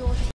your